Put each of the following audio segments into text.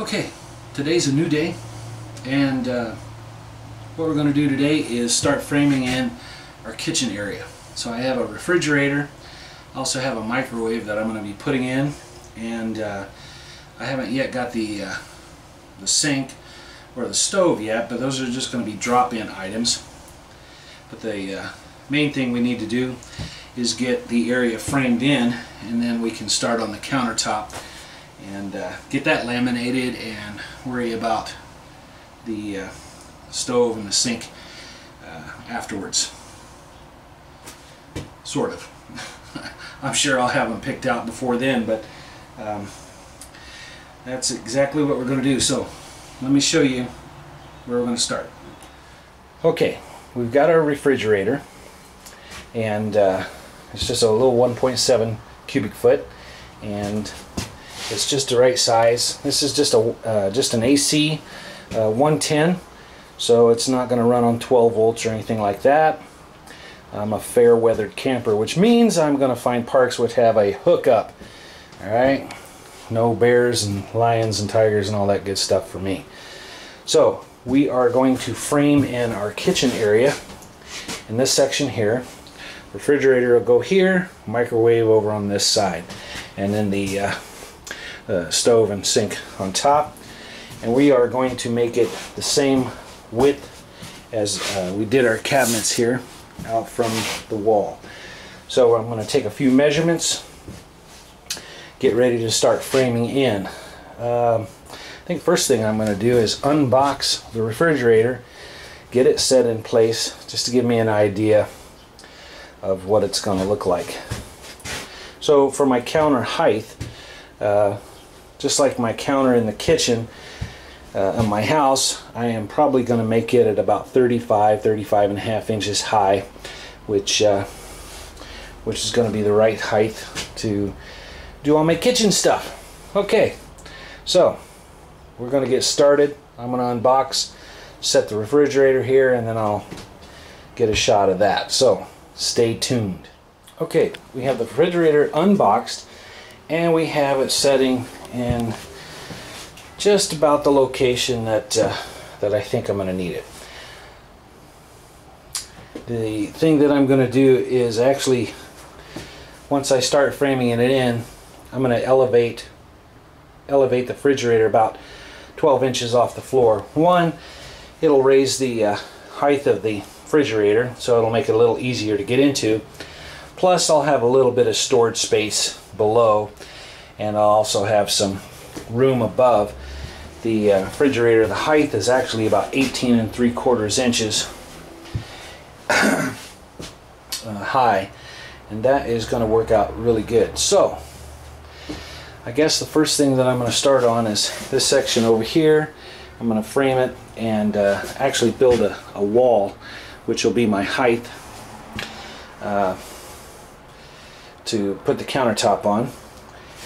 Okay, today's a new day and uh, what we're going to do today is start framing in our kitchen area. So I have a refrigerator, I also have a microwave that I'm going to be putting in and uh, I haven't yet got the, uh, the sink or the stove yet but those are just going to be drop-in items. But the uh, main thing we need to do is get the area framed in and then we can start on the countertop and uh, get that laminated and worry about the uh, stove and the sink uh, afterwards. Sort of. I'm sure I'll have them picked out before then, but um, that's exactly what we're going to do. So let me show you where we're going to start. Okay, we've got our refrigerator and uh, it's just a little 1.7 cubic foot and it's just the right size. This is just a uh, just an AC uh, 110, so it's not going to run on 12 volts or anything like that. I'm a fair weathered camper, which means I'm going to find parks which have a hookup. All right, no bears and lions and tigers and all that good stuff for me. So we are going to frame in our kitchen area in this section here. Refrigerator will go here, microwave over on this side, and then the uh, uh, stove and sink on top. And we are going to make it the same width as uh, we did our cabinets here out from the wall. So I'm going to take a few measurements get ready to start framing in. Um, I think first thing I'm going to do is unbox the refrigerator get it set in place just to give me an idea of what it's going to look like. So for my counter height uh, just like my counter in the kitchen uh, in my house, I am probably going to make it at about 35, 35 and a half inches high, which uh, which is going to be the right height to do all my kitchen stuff. Okay, so we're going to get started. I'm going to unbox, set the refrigerator here, and then I'll get a shot of that. So stay tuned. Okay, we have the refrigerator unboxed and we have it setting in just about the location that uh, that I think I'm going to need it. The thing that I'm going to do is actually once I start framing it in I'm going to elevate elevate the refrigerator about 12 inches off the floor. One, it'll raise the uh, height of the refrigerator so it'll make it a little easier to get into. Plus I'll have a little bit of storage space below and I'll also have some room above. The uh, refrigerator, the height is actually about 18 and 3 quarters inches uh, high and that is going to work out really good. So I guess the first thing that I'm going to start on is this section over here. I'm going to frame it and uh, actually build a, a, wall which will be my height uh, to put the countertop on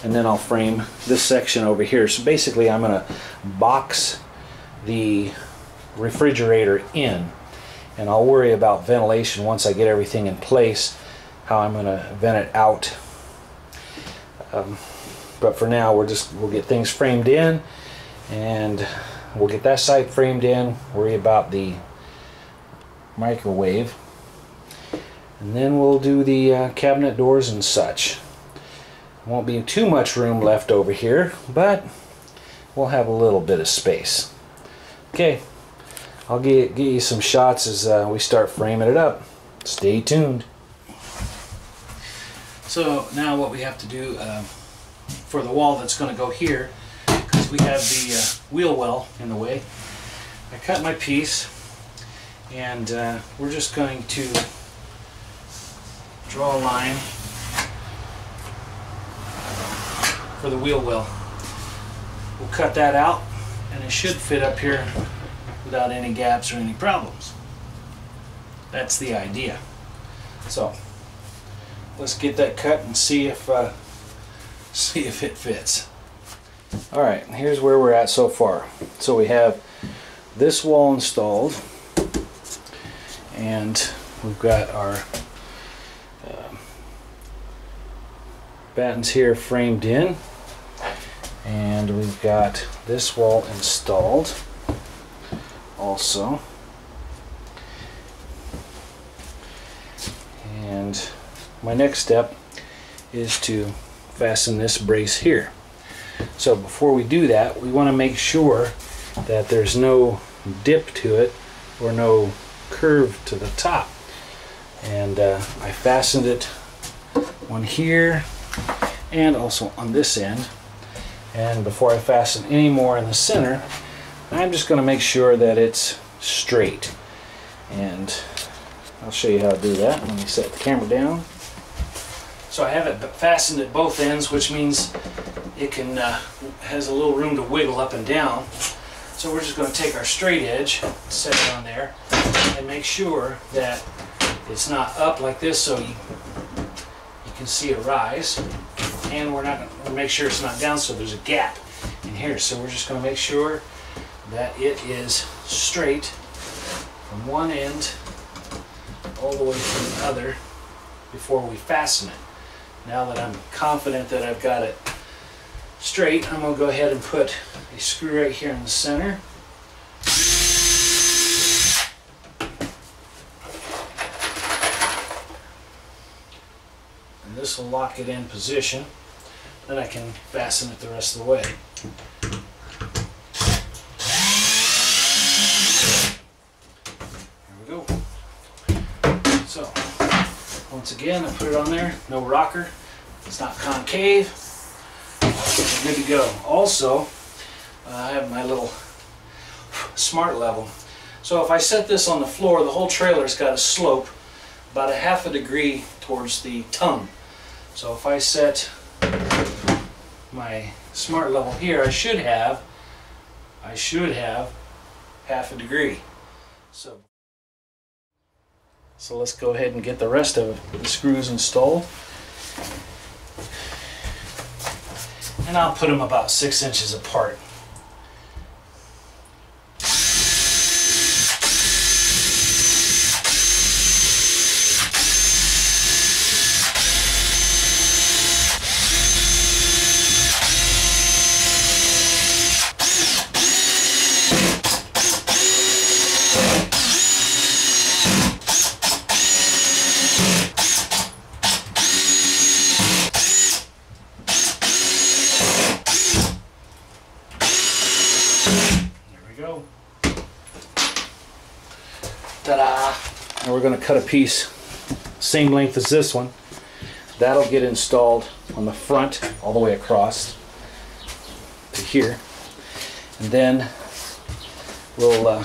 and then I'll frame this section over here. So basically I'm going to box the refrigerator in and I'll worry about ventilation once I get everything in place how I'm going to vent it out um, but for now we're just we'll get things framed in and we'll get that side framed in worry about the microwave and then we'll do the uh, cabinet doors and such won't be too much room left over here, but we'll have a little bit of space. Okay, I'll get, get you some shots as uh, we start framing it up. Stay tuned. So now what we have to do uh, for the wall that's going to go here, because we have the uh, wheel well in the way, I cut my piece and uh, we're just going to draw a line for the wheel well. We'll cut that out and it should fit up here without any gaps or any problems. That's the idea. So let's get that cut and see if uh, see if it fits. All right, here's where we're at so far. So we have this wall installed and we've got our battens here framed in And we've got this wall installed also. And my next step is to fasten this brace here. So before we do that, we want to make sure that there's no dip to it or no curve to the top. And uh, I fastened it one here and also on this end. And before I fasten any more in the center, I'm just going to make sure that it's straight. And I'll show you how to do that. Let me set the camera down. So I have it fastened at both ends, which means it can uh, has a little room to wiggle up and down. So we're just going to take our straight edge, set it on there, and make sure that it's not up like this so you, you can see it rise. And we're not going to make sure it's not down so there's a gap in here. So we're just going to make sure that it is straight from one end all the way to the other before we fasten it. Now that I'm confident that I've got it straight, I'm going to go ahead and put a screw right here in the center. And will lock it in position. Then I can fasten it the rest of the way. There we go. So, once again, I put it on there, no rocker, it's not concave, We're good to go. Also, uh, I have my little smart level. So if I set this on the floor, the whole trailer's got a slope about a half a degree towards the tongue. So if I set my smart level here, I should have, I should have half a degree. So so let's go ahead and get the rest of the screws installed. And I'll put them about six inches apart. Ta-da! And we're going to cut a piece same length as this one. That'll get installed on the front all the way across to here. And then we'll uh,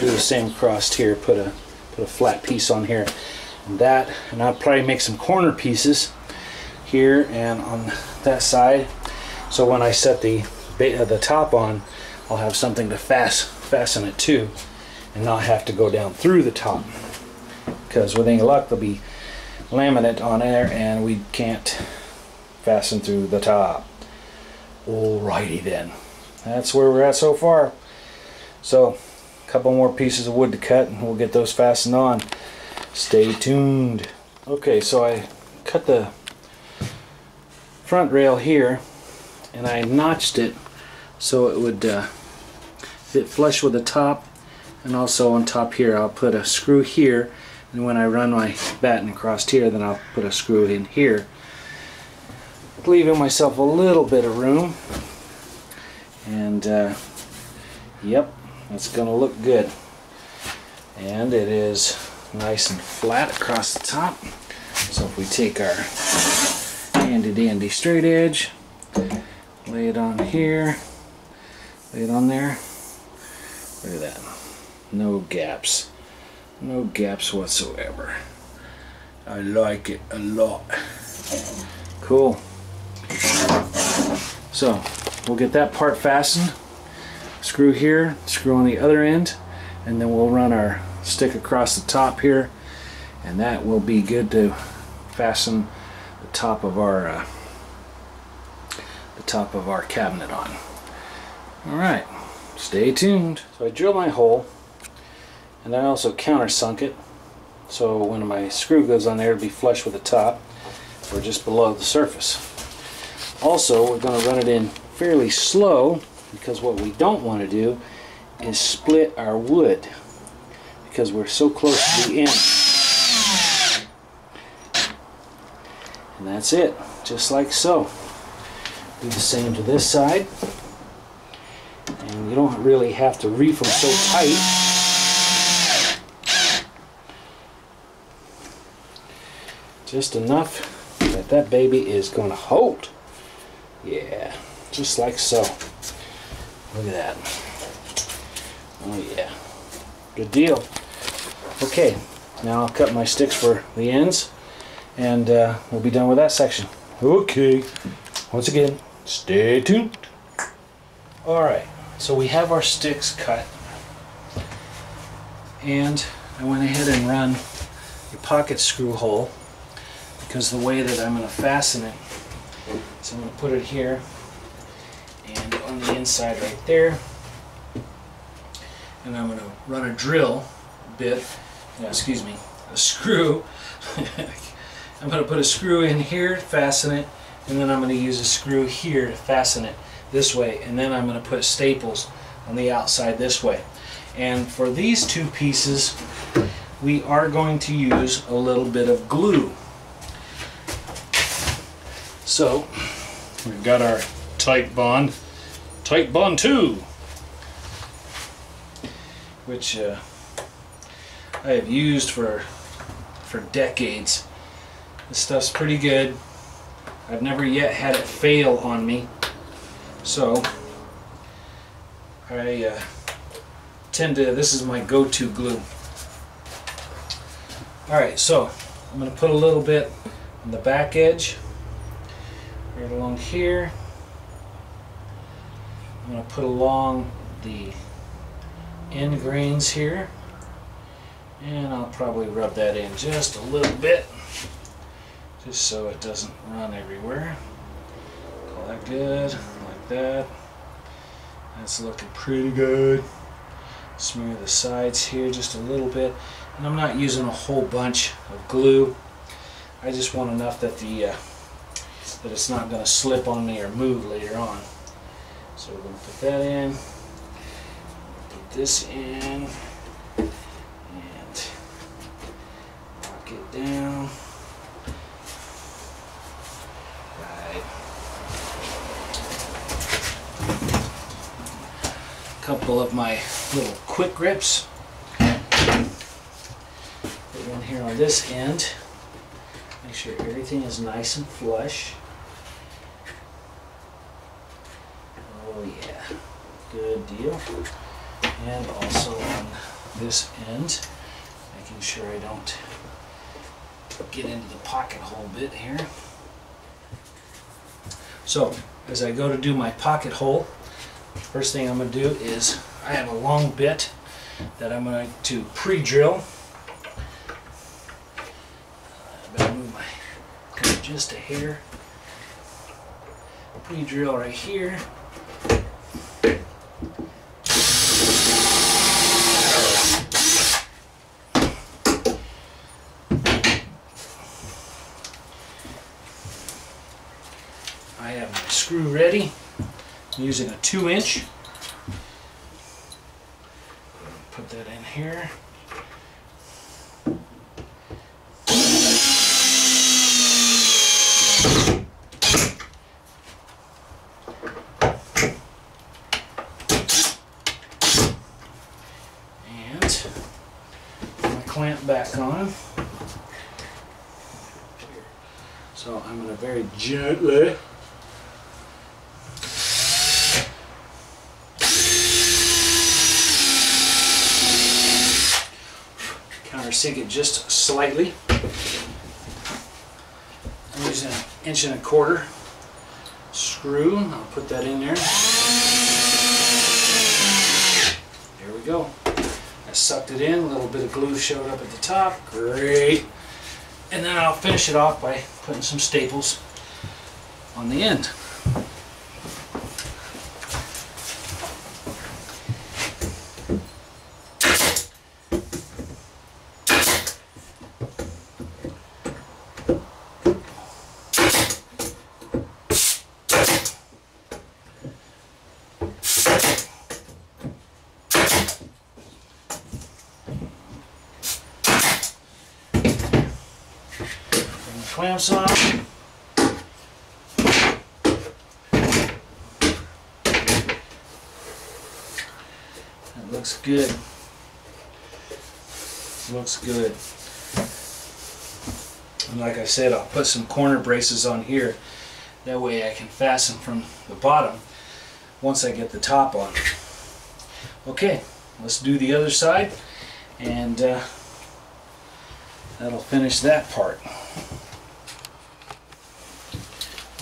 do the same across here, put a put a flat piece on here. And that, and I'll probably make some corner pieces here and on that side. So when I set the the top on, I'll have something to fast, fasten it to and not have to go down through the top. Because with any luck there'll be laminate on there and we can't fasten through the top. Alrighty then. That's where we're at so far. So a couple more pieces of wood to cut and we'll get those fastened on. Stay tuned. Okay so I cut the front rail here and I notched it so it would uh, fit flush with the top and also on top here I'll put a screw here. And when I run my batten across here then I'll put a screw in here. Leaving myself a little bit of room. And uh, yep it's gonna look good. And it is nice and flat across the top. So if we take our handy dandy straight edge lay it on here lay it on there. Look at that no gaps. No gaps whatsoever. I like it a lot. Cool. So we'll get that part fastened. Screw here screw on the other end and then we'll run our stick across the top here and that will be good to fasten the top of our uh, the top of our cabinet on. Alright stay tuned. So I drill my hole and I also countersunk it so when my screw goes on there it'll be flush with the top or just below the surface Also, we're going to run it in fairly slow because what we don't want to do is split our wood because we're so close to the end. And that's it, just like so. Do the same to this side. And you don't really have to reef them so tight. Just enough that that baby is going to hold. Yeah, just like so. Look at that. Oh yeah, good deal. Okay, now I'll cut my sticks for the ends and uh, we'll be done with that section. Okay, once again, stay tuned. Alright, so we have our sticks cut and I went ahead and run a pocket screw hole because the way that I'm going to fasten it so I'm going to put it here and on the inside right there and I'm going to run a drill bit excuse me a screw. I'm going to put a screw in here fasten it and then I'm going to use a screw here to fasten it this way and then I'm going to put staples on the outside this way. And for these two pieces we are going to use a little bit of glue so we've got our Titebond, tight bond 2, which uh, I have used for for decades. This stuff's pretty good. I've never yet had it fail on me. So I uh, tend to, this is my go-to glue. Alright, so I'm going to put a little bit on the back edge right along here. I'm going to put along the end grains here and I'll probably rub that in just a little bit just so it doesn't run everywhere. Call that good, like that. That's looking pretty good. Smear the sides here just a little bit. And I'm not using a whole bunch of glue. I just want enough that the uh, that it's not going to slip on me or move later on. So we're going to put that in, put this in, and lock it down. Right. A couple of my little quick grips. Put one here on this end. Make sure everything is nice and flush. Oh yeah, And also on this end, making sure I don't get into the pocket hole bit here. So, as I go to do my pocket hole, first thing I'm going to do is I have a long bit that I'm going to pre-drill. I better move my just a hair. Pre-drill right here. Screw ready. I'm using a 2 inch. Put that in here. And my clamp back on. So I'm going to very gently sink it just slightly. I'm using an inch and a quarter screw. I'll put that in there. There we go. I sucked it in. A little bit of glue showed up at the top. Great. And then I'll finish it off by putting some staples on the end. Clamps off. That looks good. Looks good. And like I said, I'll put some corner braces on here. That way I can fasten from the bottom once I get the top on. Okay, let's do the other side and uh, that'll finish that part.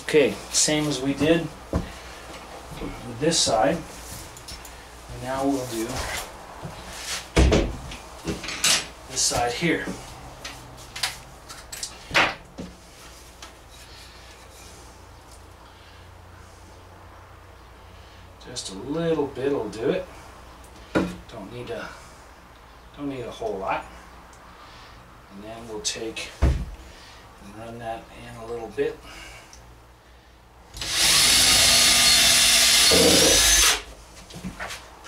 Okay, same as we did with this side. Now we'll do this side here. Just a little bit will do it. Don't need a don't need a whole lot. And then we'll take and run that in a little bit.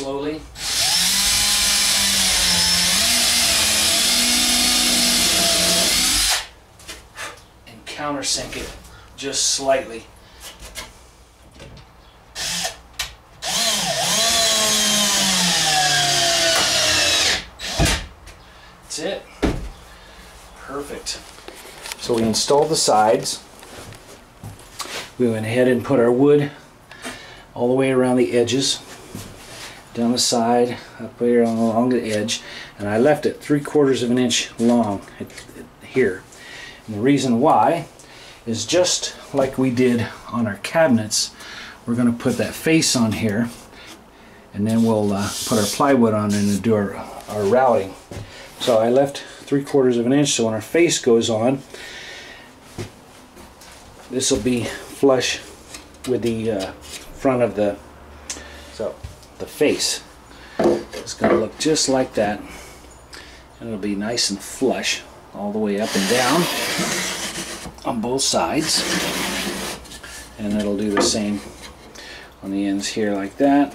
slowly. and countersink it just slightly. That's it. Perfect. So we installed the sides. We went ahead and put our wood all the way around the edges, down the side, up here on along the edge, and I left it three quarters of an inch long here. And the reason why is just like we did on our cabinets, we're going to put that face on here and then we'll uh, put our plywood on and do our, our routing. So I left three quarters of an inch so when our face goes on, this will be flush with the uh, front of the the face. It's going to look just like that. And it'll be nice and flush all the way up and down on both sides. And it'll do the same on the ends here like that.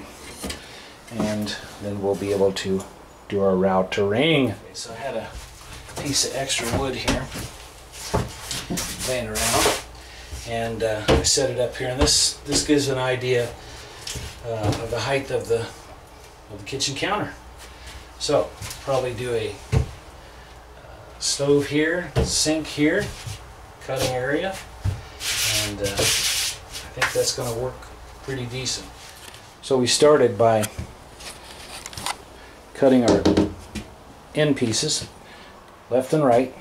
And then we'll be able to do our route to ring. Okay, so I had a piece of extra wood here laying around. And uh, I set it up here. And this this gives an idea uh, of the height of the of the kitchen counter. So probably do a stove here, sink here, cutting area, and uh, I think that's going to work pretty decent. So we started by cutting our end pieces, left and right.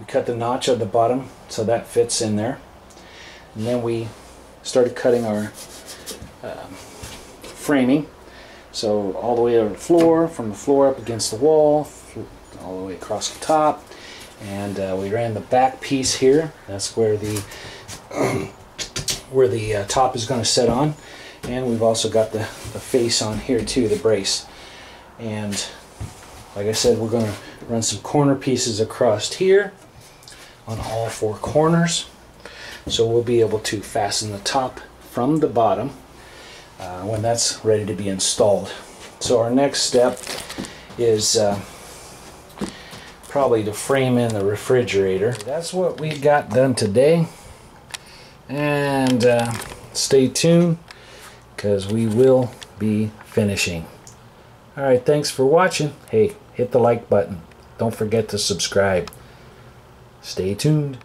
We cut the notch at the bottom so that fits in there. And then we started cutting our um, framing. So all the way over the floor, from the floor up against the wall, all the way across the top. And uh, we ran the back piece here. That's where the where the uh, top is going to set on. And we've also got the, the face on here too, the brace. And like I said, we're going to run some corner pieces across here on all four corners. So we'll be able to fasten the top from the bottom uh, when that's ready to be installed. So our next step is uh, probably to frame in the refrigerator. That's what we got done today. And uh, stay tuned because we will be finishing. Alright, thanks for watching. Hey, hit the like button. Don't forget to subscribe. Stay tuned.